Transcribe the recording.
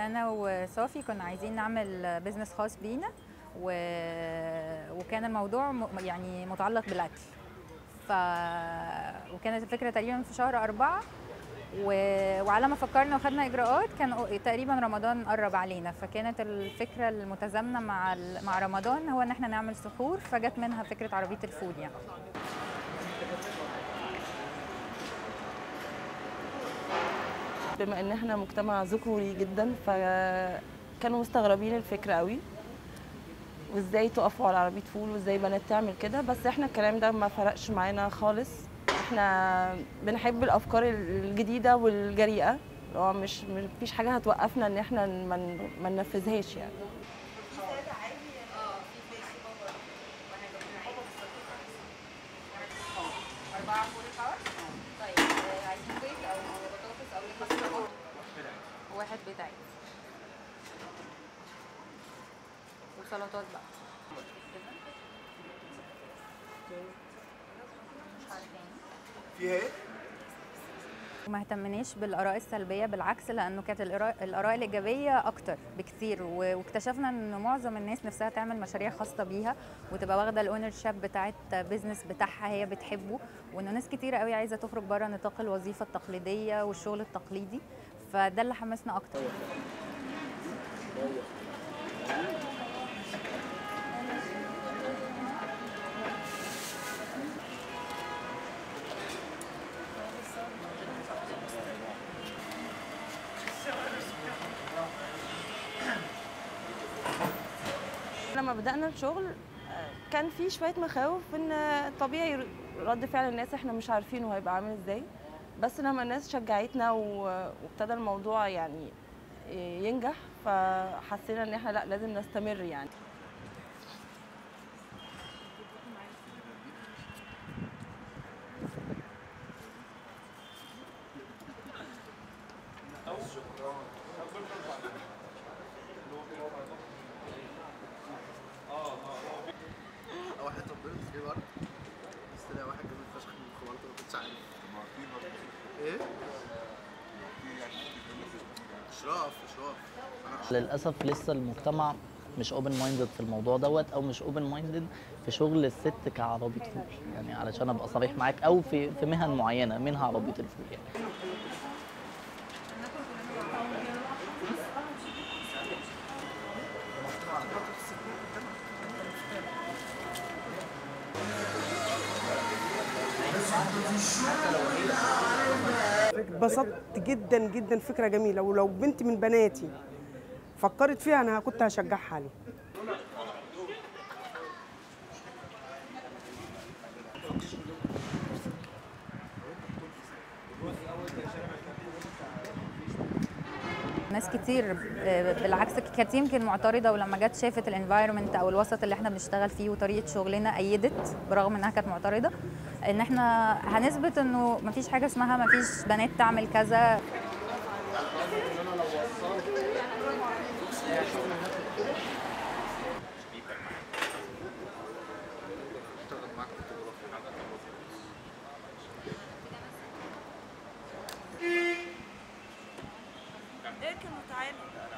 أنا وصافي كنا عايزين نعمل بزنس خاص بينا و... وكان الموضوع م... يعني متعلق بالأكل. ف وكانت الفكرة تقريبا في شهر أربعة و... وعلى ما فكرنا وخدنا إجراءات كان تقريبا رمضان قرب علينا. فكانت الفكرة المتزامنة مع ال... مع رمضان هو إن إحنا نعمل سحور فجت منها فكرة عربية الفول يعني. بما إن إحنا مجتمع ذكوري جدا فكانوا مستغربين الفكرة قوي. وإزاي تقفوا على عربية فول وإزاي بنات تعمل كده. بس إحنا الكلام ده ما فرقش معانا خالص. إحنا بنحب الأفكار الجديدة والجريئة. هو مش مش فيش حاجة هتوقفنا إن إحنا ما ننفذهاش يعني. طيب عايزين بيض أو واحد عادي وسلطات بقى. فيها إيه؟ وما اهتمناش بالآراء السلبية بالعكس لأنه كانت الاراء الإيجابية أكتر بكثير و- واكتشفنا إن معظم الناس نفسها تعمل مشاريع خاصة بيها وتبقى واخدة ال ownership بتاعت business بتاعها هي بتحبه وإنه ناس كتيرة قوي عايزة تخرج بره نطاق الوظيفة التقليدية والشغل التقليدي فده اللي حمسنا أكتر. لما بدأنا الشغل آه، كان في شوية مخاوف إن طبيعي رد فعل الناس إحنا مش عارفينه هيبقى عامل إزاي. بس لما الناس شجعتنا وابتدى الموضوع يعني ينجح فحسينا إن إحنا لأ لازم نستمر يعني. حتة ربنا تجيب ورد بس واحد جامد فشخ من الخبرات ما كنتش عارف. إيه؟ أشراف أشراف. للأسف لسه المجتمع مش open minded في الموضوع دوت أو مش open minded في شغل الست كعربية فول يعني علشان أبقى صريح معاك أو في في مهن معينة منها عربية الفول يعني. اتبسطت جدا جدا فكرة جميلة. ولو بنت من بناتي فكرت فيها أنا كنت هشجعها عليه ناس كتير آه، بالعكس كانت يمكن معترضة ولما جت شافت الانفايرمنت أو الوسط اللي إحنا بنشتغل فيه وطريقة شغلنا أيدت برغم إنها كانت معترضة إن إحنا هنثبت إنه مفيش حاجة اسمها مفيش بنات تعمل كذا. time.